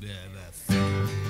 Yeah, that's.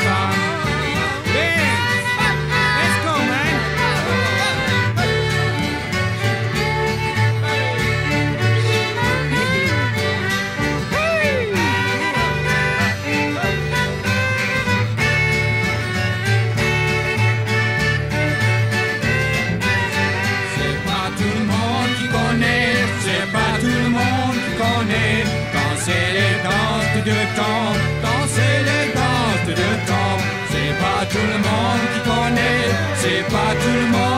C'est pas tout le monde qui connaît, c'est pas tout le monde qui connaît, quand c'est le temps tu temps c'est pas tout le monde.